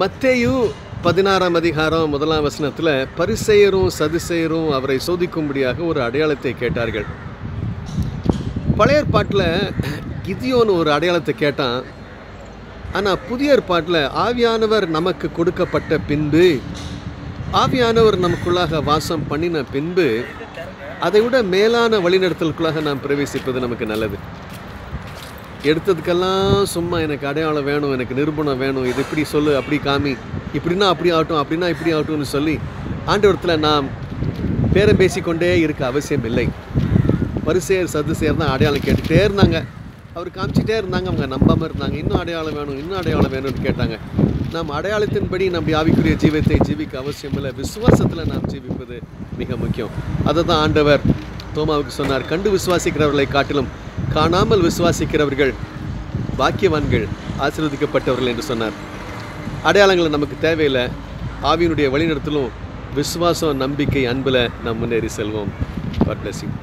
மத்தேயு பதினாறாம் அதிகாரம் முதலாம் வசனத்தில் பரிசெயரும் சதுசெயரும் அவரை சோதிக்கும்படியாக ஒரு அடையாளத்தை கேட்டார்கள். பழைய ஏற்பாட்டில் கிதியோன்னு ஒரு அடையாளத்தை கேட்டான். ஆனால் புதிய ஏற்பாட்டில் ஆவியானவர் நமக்கு கொடுக்கப்பட்ட பின்பு ஆவியானவர் நமக்குள்ளாக வாசம் பண்ணின பின்பு அதை விட மேலான வழிநடத்தலுக்குள்ளாக நாம் பிரவேசிப்பது நமக்கு நல்லது. எடுத்ததுக்கெல்லாம் சும்மா எனக்கு அடையாளம் வேணும் எனக்கு நிரூபணம் வேணும் இது இப்படி சொல்லு அப்படி காமி. இப்படின்னா அப்படி ஆகட்டும் அப்படின்னா இப்படி ஆகட்டும்னு சொல்லி ஆண்டவரத்தில் நாம் பேரம் பேசிக்கொண்டே இருக்க அவசியம் இல்லை வரிசையர் சதுசேர் தான் அடையாளம் கேட்டுகிட்டே இருந்தாங்க. அவர் காமிச்சிட்டே இருந்தாங்க அவங்க நம்பாமல் இருந்தாங்க. இன்னும் அடையாளம் வேணும் இன்னும் அடையாளம் வேணும்னு கேட்டாங்க. நாம் அடையாளத்தின்படி நம்முடைய ஆவிக்குரிய ஜீவத்தை ஜீவிக்க அவசியம் இல்லை விசுவாசத்தில் நாம் ஜீவிப்பது மிக முக்கியம். அதை தான் ஆண்டவர் தோமாவுக்கு சொன்னார் கண்டு விசுவாசிக்கிறவர்களை காட்டிலும் காணாமல் விசுவாசிக்கிறவர்கள் பாக்கியவான்கள் ஆசீர்வதிக்கப்பட்டவர்கள் என்று சொன்னார். அடையாளங்கள் நமக்கு தேவையில்லை. ஆவியினுடைய வழிநடத்தலும் விசுவாசம் நம்பிக்கை அன்பில் நாம் முன்னேறி செல்வோம். God blessing